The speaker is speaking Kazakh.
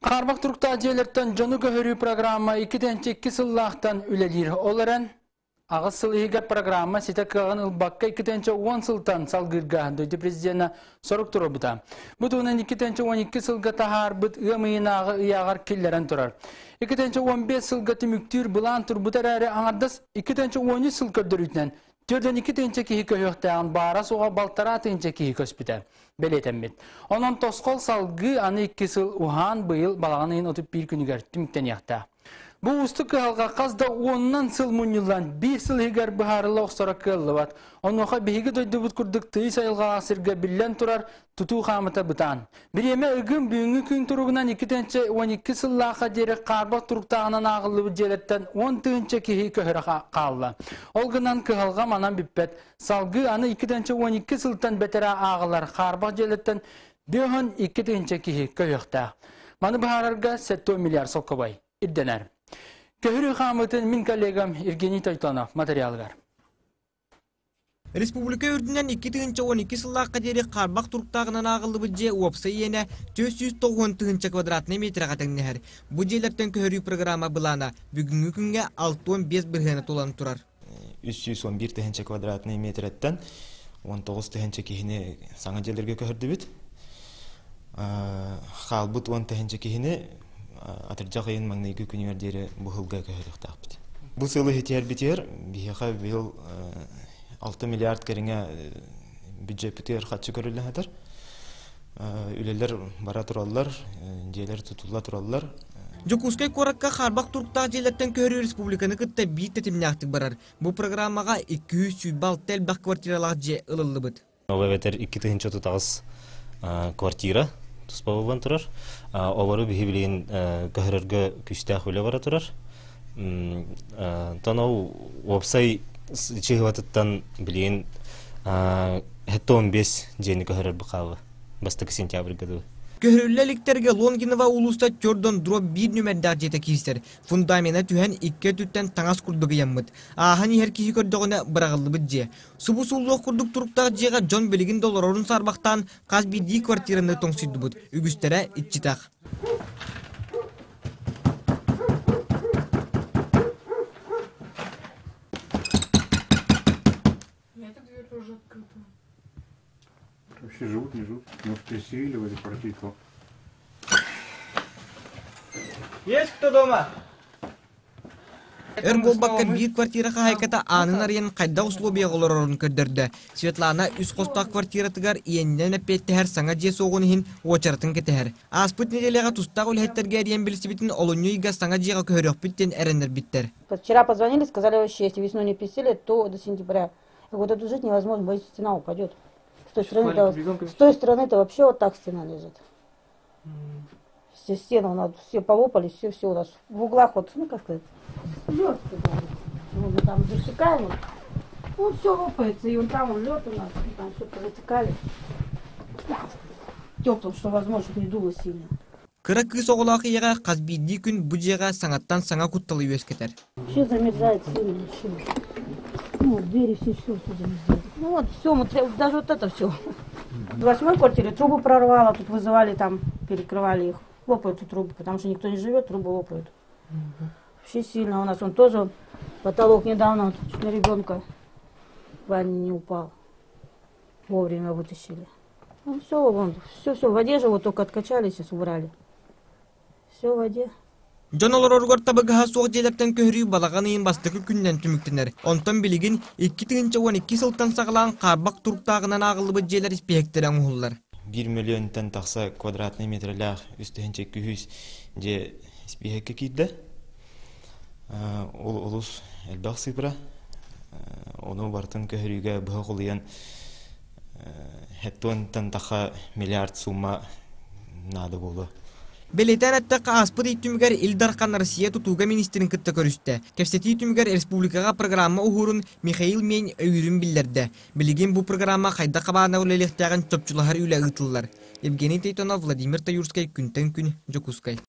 Қарбақ тұрықта жерлерттен жону көхірі программа 2-2 сыллақтан үлелер. Оларын Ағыз сылыға программа сетек кағын ұлбаққа 2-10 сылтан салғырға дөйді президентна сорық тұры бұта. Бұтуынан 2-12 сылға тахар бұт ұмайын ағы ұяғар келлерін тұрар. 2-15 сылға түміктір бұлан тұр бұтар әрі аңардас 2-13 сыл көрдірітінен Төрден iki тенче кихи көйөқтәғын бара суға балтара тенче кихи көспіті. Белетеммет. Онон тосқол салғы аны икки сыл ухан бұйыл балағанын отып бір күнігер түміктен яқта. Бу усты кыһалга казда оннан сыл муньылан бир сыл хигер бихарыла оксора кыллыбат. Онуха биһиги дойдубут курдук тый сайылга асырга биллен турар туту хамыта бутан. Бир эме ыгым бүгүнкү күн туругунан 2-нче 12 сыллаха жери карба туруктагынан агылып желеттен 10 тыынча кихи көһөрө калды. Ол гынан кыһалга манан биппет. Салгы аны 2-нче 12 сылтан бетера агылар карба желеттен бөһөн 2-нче кихи көйөктә. Маны бахарарга 7 миллиард соккобай. Ирденер. Көхірі қамытын min коллегам Евгений Тойтонов материалгар. Республика үрдінен 2-12 сыллаққа дері қарбақ тұрқтағынан ағылы бұдже уапсы ені 490 квадратный метр қатыңнығыр. Бұл жерлерден көхірі программа бұлана бүгінгі күнге 6-15 біргені толан тұрар. 311 тыһынча квадратный метреттен 19 тыһынча кихини саңа жерлерге көхөрдү бит. Халбут 10 тыһынча кихини атыржак ыйын маңнайгы күнүер дире бухылга көһөлөктааппыт бу сылы хитер битер биха бил 6 миллиард кериңе бюджет битер хатчы көрүлө хатар үлелер бара тураллар жээлер тутулла тураллар Жокускай коракка харбак турктаа жерлерден көрү республиканы кытта биитте тимняктык барар. Бу программага 200 сүйбал тел бак квартиралар же ылылыбыт. Нововетер 2-9 квартира туспабабан турар обору биһи билин көһөрөргө күстәх үле бара турар чыгыбатыттан билин хетто 15 жени сентябрь году Көһүрүллеликтерге Лонгинова улуста төрдон дроп бир нөмердәр жете кистер. Фундамена түһән икке түттен таңас курдугы яммыт. Ахан ихер кихи көрдөгөнө бырагылды Субу суллук курдук туруктагы жега жон билигин доллар орун сарбактан каз би ди квартираны тоңсуйду бут. Үгүстере итчитак. Вообще живут, не живут. Может, переселили квартиру. Есть кто дома? Эр болбакка бир квартира хайката анын арыян кайда условия голорорун көддөрдө. Светлана үс костак квартиратыгар иеннен эппеттехер саңа же соогунухин очартын кетехер. Аспыт неделега тустак үлхеттерге ариен билсибитин олоньюйга саңа жега көһөрөкпүттен эренер биттер. Вчера позвонили, сказали вообще, если весной не писали, то до сентября. Вот эту жить невозможно, боюсь, стена упадет. С той стороны-то, с той стороны-то вообще вот так стена лежит. Все стены у нас все полопались, все, все у нас в углах вот, ну как сказать, лед туда. Мы там засекаем, вот. ну все лопается, и он там он лед у нас, и там все позатекали. Теплым, что возможно, не дуло сильно. Кыра кыз оголак иега казбидди күн бужега саңаттан саңа кутталы үйөс кетер. Вообще замерзает сильно, вообще. Ну, двери все, все, все замерзает. Ну вот, все, мы, даже вот это все. В восьмой квартире трубы прорвало, тут вызывали там, перекрывали их. Лопаются трубы, потому что никто не живет, трубы лопают. Вообще сильно у нас. Он тоже потолок недавно вот, чуть на ребенка в ванне не упал. Вовремя вытащили. Ну все, вон, все, все, в воде же вот только откачали, сейчас убрали. Все в воде. Жонолор оргор табыгаха суох желерден көһөрүү балаган ыйын бастыкы күннен түмүктенер. Онтон билигин 2 тыгынча 12 сылтан сагалаан карбак туруктаагынан агылыбы желер испектерен ухуллар. 1 миллионтан тақса квадратный метрлях үстөһүнче күһүс же испехекке кийде. Ол улус элбах сыпра. Оны бартын кулыян хеттон таха миллиард сумма нады. Белетен әтті қаспыт иттүмігер Илдар Россия тутуга министрин кытта көрүстә. Кәфсети түмігер республикаға программа ухурун Михаил Мен өйрін билдерді. Білеген бұл программа қайда қабағына үлелектәген төпчулахар үлі ұтылылар. Евгений Тейтонов, Владимир Таюрскай, күнтен күн, Жокускай.